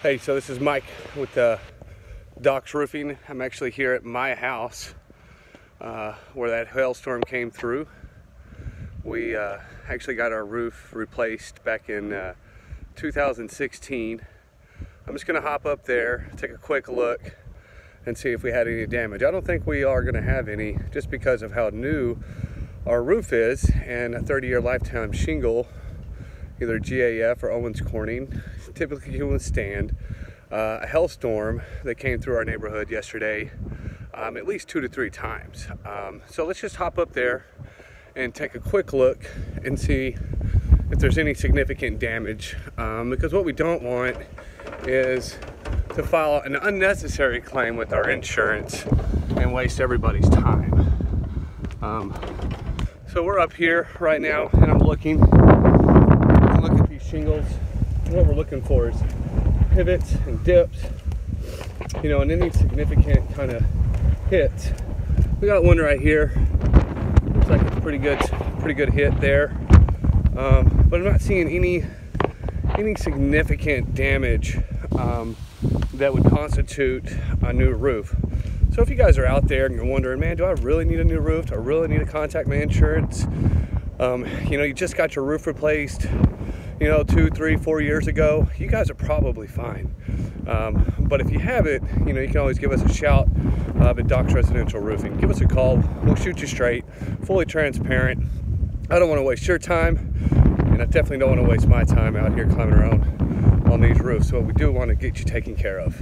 Hey, so this is Mike with uh, Doc's Roofing. I'm actually here at my house uh, where that hailstorm came through. We uh, actually got our roof replaced back in uh, 2016. I'm just gonna hop up there, take a quick look, and see if we had any damage. I don't think we are gonna have any just because of how new our roof is and a 30 year lifetime shingle either GAF or Owens Corning, typically can withstand uh, a hailstorm that came through our neighborhood yesterday um, at least two to three times. Um, so let's just hop up there and take a quick look and see if there's any significant damage um, because what we don't want is to file an unnecessary claim with our insurance and waste everybody's time. Um, so we're up here right now and I'm looking look at these shingles. What we're looking for is divots and dips, you know, and any significant kind of hits. We got one right here. Looks like it's pretty good, pretty good hit there. Um, but I'm not seeing any any significant damage um, that would constitute a new roof. So if you guys are out there and you're wondering, man, do I really need a new roof? Do I really need to contact my insurance? Um, you know, you just got your roof replaced you know, two, three, four years ago, you guys are probably fine. Um, but if you haven't, you know, you can always give us a shout uh, at Doc's Residential Roofing. Give us a call. We'll shoot you straight, fully transparent. I don't want to waste your time, and I definitely don't want to waste my time out here climbing around on these roofs. So we do want to get you taken care of.